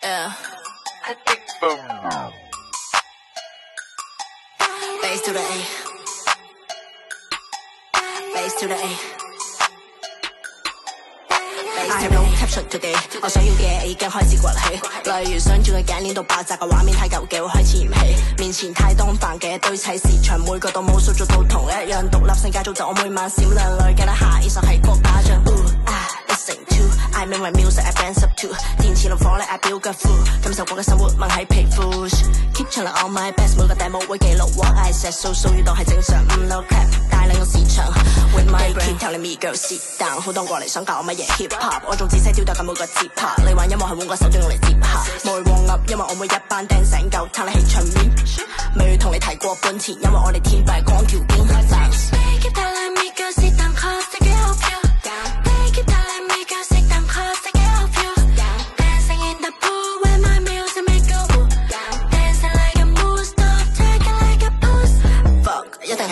Bass to the A. Bass to the A. I have no caption today，我想要嘅已經開始崛起，例如想轉個鏡鏈到爆炸嘅畫面，太舊嘅會開始嫌棄，面前太多扮嘅堆砌時長，每個都冇塑造到同一樣獨立性，繼續就我每晚閃亮淚，記得下意識係個打仗。Listen to I make my music I dance up to，電磁爐火力 I build a fool，感受過嘅生活紋喺皮膚，keep chilling on my best，每個 demo 會記錄 what I said，數數語當係正常，唔 no cap，帶領個市場，with my brain telling me girl sit down，好多過嚟想教我乜嘢 hip hop，我仲仔細雕琢緊每個節拍，你玩音樂係換個手段用嚟接拍，無黃噏，因為我每一班 dance 成嚿撐你喺場面，未同你提過半次，因為我哋天幣光條邊。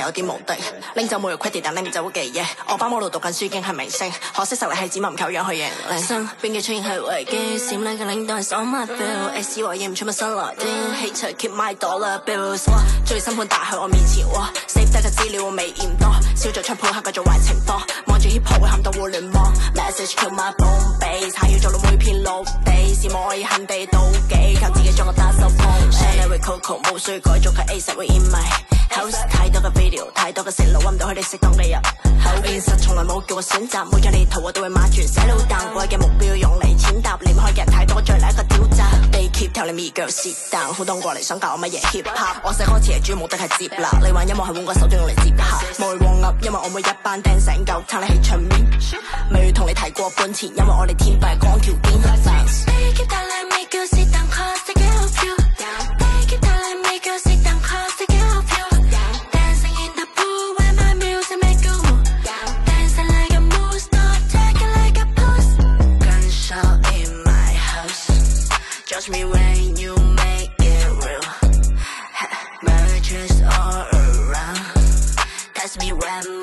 有啲目的，拎走每個 credit 但拎唔走嘅。嘢。我班魔度讀緊書已經係明星，可惜實力係指紋唔夠樣去贏領。身邊嘅出現係危機，閃亮嘅領導係 on my bill，S 我認唔出乜新來電，hater keep my dollar bills，最新盤打喺我面前，哇，save 低嘅資料我未嫌多，燒咗出鋪下繼續壞情況，望住 hip hop 會喊到互聯網，message kill my phone base，下要做到每片陸地，羨慕可以恨地。妒忌，靠自己做個打手幫。Anyway Coco 冇需要改造佢 A 實會 in my 多嘅 video，太多嘅食路，揾唔到佢哋適當嘅入口。現實從來冇叫我選擇，每張地圖我都會碼住寫老彈，我嘅目標用嚟踐踏，離唔開嘅人太多，再嚟一個挑戰。They keep tellin me girl sit down，好多過嚟想教我乜嘢 hip hop，我寫歌詞係主要目的係接納，你玩音樂係換個手段用嚟接客，無謂黃噏，因為我每一班 dance 成嚿撐你喺場面，未同你提過半次，因為我哋天幣係光條邊。Touch me when you make it real. Marriages all around. Touch me when